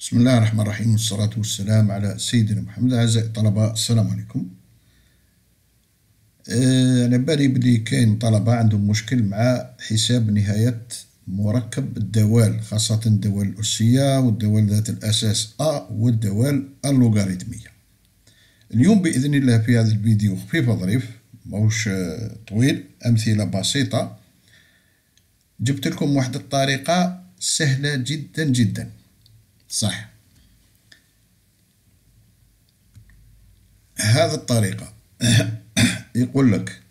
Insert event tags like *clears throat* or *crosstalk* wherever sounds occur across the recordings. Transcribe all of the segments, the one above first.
بسم الله الرحمن الرحيم والصلاة والسلام على سيدنا محمد. أعزائي الطلبة السلام عليكم. أه على بالي بلي كاين طلبة عندهم مشكل مع حساب نهاية مركب الدوال خاصة الدوال الأسية والدوال ذات الأساس أ والدوال اللوغاريتمية. اليوم بإذن الله في هذا الفيديو خفيف ظريف موش طويل أمثلة بسيطة. جبت لكم واحد الطريقة سهلة جدا جدا. صح. هذه الطريقة. *coughs* يقول لك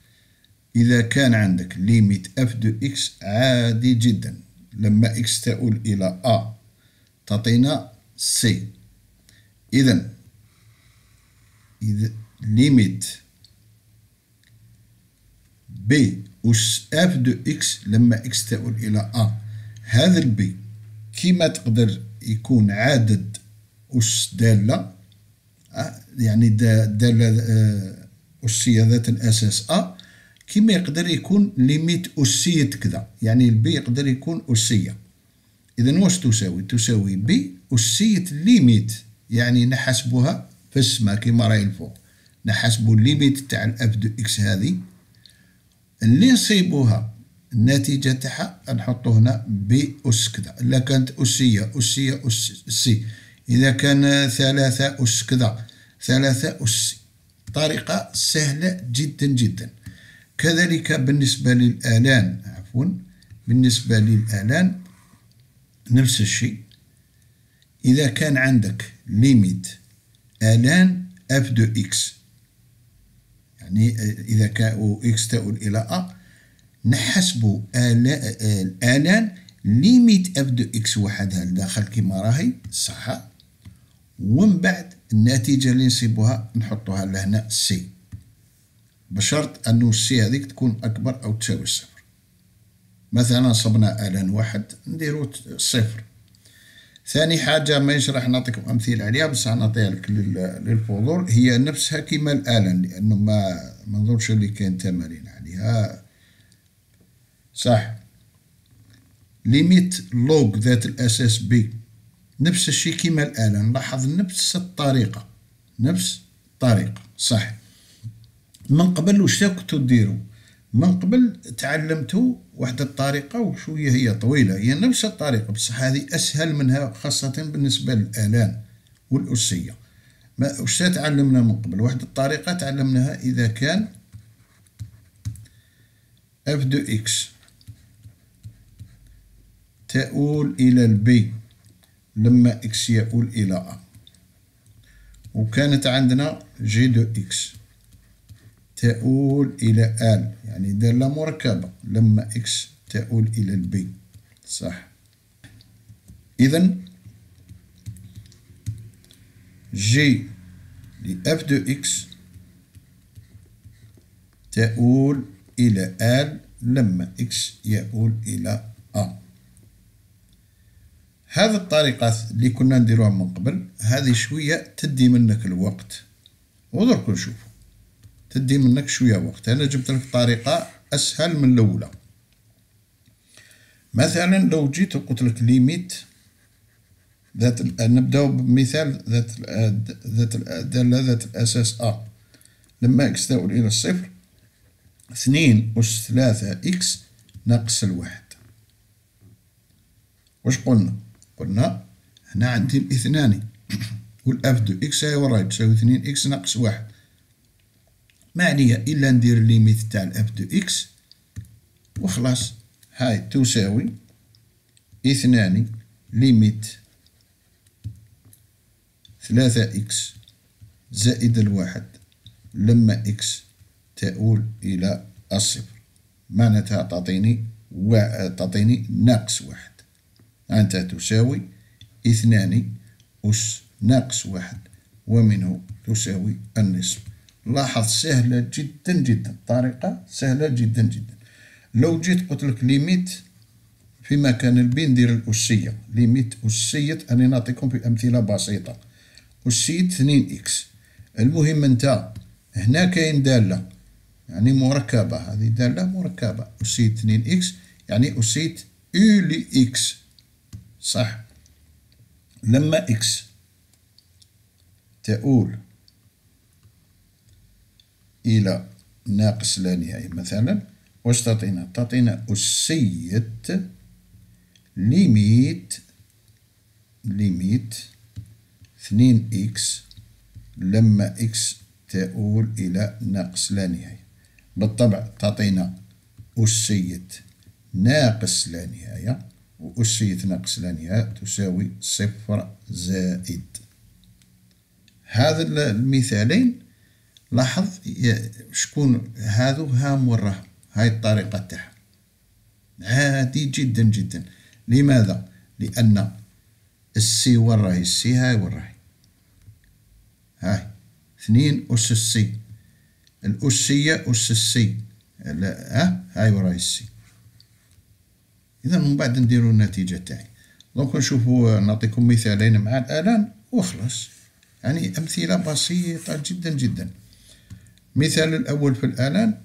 إذا كان عندك limite f de x عادي جدا. لما إكس تؤول إلى أ تعطينا سي إذا إذا limite b أس f de x لما x تؤول إلى a هذا ال b كيما تقدر يكون عدد أس دالة يعني دالة أسية ذات الأساس a كيما يقدر يكون limite أسية كذا يعني ال b يقدر يكون أسية. إذا واش تساوي؟ تساوي b أسية limite يعني نحسبوها في السما كيما راهي الفوق. نحسبو ال limite تاع ال f de x هذه اللي نصيبوها النتيجة تاعها نحطو هنا b أس كذا. إلا كانت أسية أسية أس سي إذا كان ثلاثة أس كذا ثلاثة أس. طريقة سهلة جدا جدا. كذلك بالنسبة لل ln عفوا بالنسبة لل ln نفس الشيء. إذا كان عندك limite ln f de x يعني إذا كان x تؤول إلى a نحسبو ال ln limite f de x وحدها لداخل كيما راهي صح ومن بعد النتيجة اللي نصيبوها نحطوها لهنا سي بشرط أنو السي هذيك تكون أكبر أو تساوي صفر. مثلا صبنا ln واحد نديرو صفر. ثاني حاجة ماهيش راح نعطيكم أمثلة عليها بس نعطيها لك للفضول هي نفسها كيما ال ln لأنه ما منظورش اللي كاين تمارين عليها. صح. limite log ذات الأساس b نفس الشيء كيما ال ln. نلاحظ نفس الطريقة. نفس الطريقة. صح. من قبل واش كنتو ديرو؟ من قبل تعلمتو واحد الطريقة وشوية هي طويلة. هي نفس الطريقة بصح هذه أسهل منها خاصة بالنسبة لل ln والأسية. ما واش تعلمنا من قبل؟ واحد الطريقة تعلمناها إذا كان f de x تؤول إلى ال b. لما x يؤول إلى a وكانت عندنا g de x تؤول إلى l يعني دالة مركبة. لما x تؤول إلى ال b. صح. إذا g ل f de x تؤول إلى l لما x يؤول إلى a هذه الطريقة اللي كنا نديروها من قبل هذه شوية تدي منك الوقت. ودرك نشوف تدي منك شوية وقت. أنا جبت لك طريقة أسهل من الأولى. مثلا لو جيت وقلت لك limite ذات نبداو بمثال ذات ذات الدالة ذات الأساس أ لما إكس تؤول إلى الصفر اثنين أس ثلاثة إكس ناقص الواحد. واش قلنا؟ قلنا هنا عندي الاثنان. *clears throat* وال f de x هاي وراي تساوي اثنين إكس ناقص واحد. ما عليا إلا ندير ال limite تاع ال f de x وخلاص. هاي تساوي اثنان limite ثلاثة إكس زائد الواحد لما إكس تؤول إلى الصفر. معناتها تعطيني و... تعطيني ناقص واحد. أنت تساوي اثنان أس ناقص واحد ومنه تساوي النصف. لاحظ سهلة جدا جدا طريقة سهلة جدا جدا. لو جيت قلت لك limite في مكان ال b ندير الأسية. limite أسية أنا نعطيكم في أمثلة بسيطة. أسية اثنين إكس. المهم أنت هنا كاين دالة يعني مركبة. هذه دالة مركبة. أسية اثنين إكس يعني أسية أو لإكس. صح. لما إكس تؤول إلى ناقص لا نهاية مثلا واش تعطينا تعطينا أسية limite limite اثنين إكس لما إكس تؤول إلى ناقص لا نهاية بالطبع تعطينا أسية ناقص لا نهاية وأسية ناقص لا نهاية تساوي صفر زائد. هذا المثالين لاحظ شكون هذو؟ هام والرهم هاي الطريقة تاعها. عادي جدا جدا. لماذا؟ لأن السي وين راهي السي هاي وين راهي هاي. اثنين أس السي. الأسية أس السي. ها؟ هاي وين راهي السي. إذا من بعد نديرو النتيجة تاعي. donc نشوفو نعطيكم مثالين مع ال ln وخلاص. يعني أمثلة بسيطة جدا جدا. مثال الأول في ال ln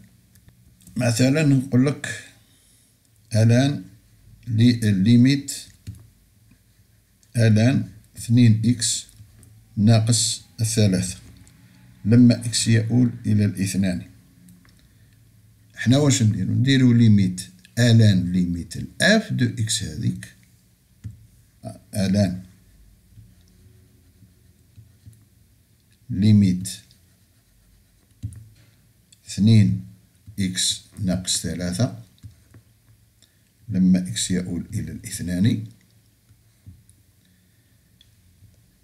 مثلا نقول لك ln limite ln اثنين إكس ناقص الثلاثة لما إكس يؤول إلى الاثنان. حنا واش نديرو؟ نديرو limite ln limite ال f de x هذيك. ln. limite اثنين إكس ناقص ثلاثة. لما إكس يؤول إلى الاثنان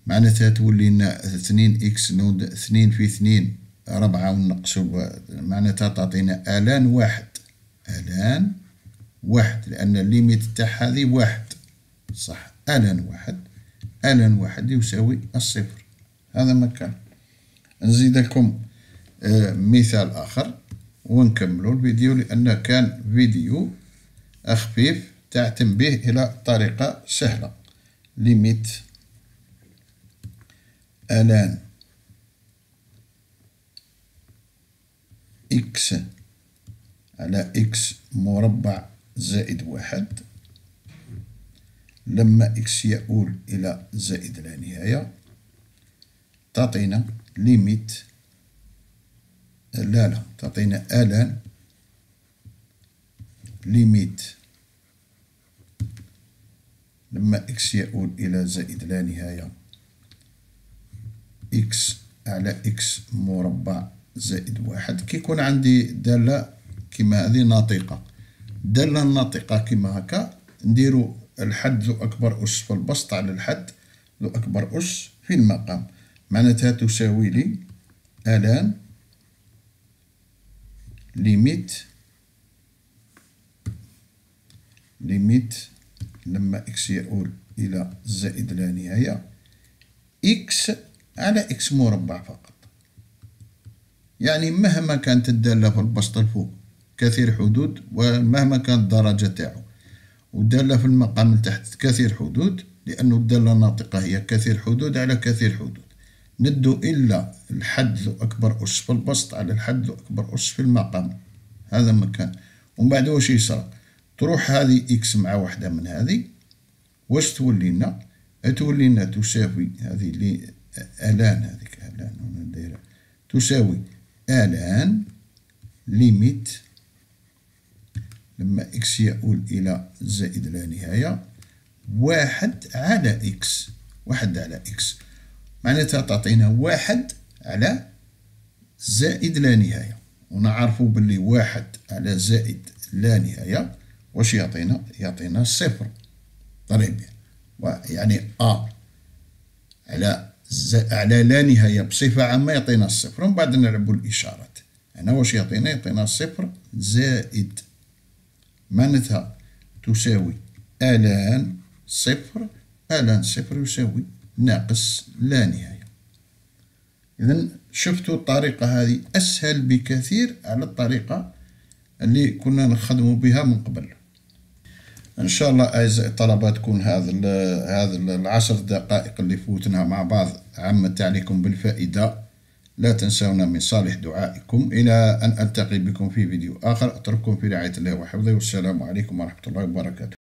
معناتها تولي لنا اثنين إكس نود اثنين في اثنين ربعة ونقصو معناتها تعطينا ln واحد. ln واحد لأن ال limite تاع هذه واحد. صح ln واحد. ln واحد يساوي الصفر. هذا ما كان نزيد لكم آه، مثال آخر. ونكملوا الفيديو لأن كان فيديو خفيف تاع تنبيه إلى طريقة سهلة. limite. ln إكس. على إكس مربع. زائد واحد. لما إكس يؤول إلى زائد لا نهاية تعطينا limite لا لا تعطينا ln limite لما إكس يؤول إلى زائد لا نهاية إكس على إكس مربع زائد واحد. كي يكون عندي دالة كيما هذه ناطقة. الدالة الناطقة كيما هكا. نديرو الحد ذو أكبر أس في البسط على الحد ذو أكبر أس في المقام. معناتها تساوي لي ln limite limite لما إكس يؤول إلى زائد لا نهاية. إكس على إكس مربع فقط. يعني مهما كانت الدالة في البسط الفوق كثير حدود ومهما كانت الدرجة تاعو. والدالة في المقام تحت كثير حدود لأنه الدالة الناطقة هي كثير حدود على كثير حدود. ندو إلا الحد ذو أكبر أس في البسط على الحد ذو أكبر أس في المقام. هذا مكان. ومن بعد واش يصرى تروح هذه إكس مع واحدة من هذه واش تولي لنا تولي لنا تساوي هذه لي ln هذيك ln هنا تساوي ln limite لما إكس يؤول إلى زائد لا نهاية واحد على إكس واحد على إكس معناتها تعطينا واحد على زائد لا نهاية. ونعرفو بلي واحد على زائد لا نهاية واش يعطينا؟ يعطينا صفر. طيب يعني أ على على لا نهاية بصفة عامة يعطينا الصفر. ومن بعد نلعبو الإشارات. هنا واش يعطينا؟ يعطينا صفر زائد معناتها تساوي آلان صفر آلان صفر يساوي ناقص لا نهاية. إذا شفتوا الطريقة هذه أسهل بكثير على الطريقة اللي كنا نخدموا بها من قبل. إن شاء الله أعزائي الطلبة تكون هذا هذا العشر دقائق اللي فوتناها مع بعض عمت عليكم بالفائدة. لا تنسونا من صالح دعائكم. إلى أن ألتقي بكم في فيديو آخر. أترككم في رعاية الله وحفظه. والسلام عليكم ورحمة الله وبركاته.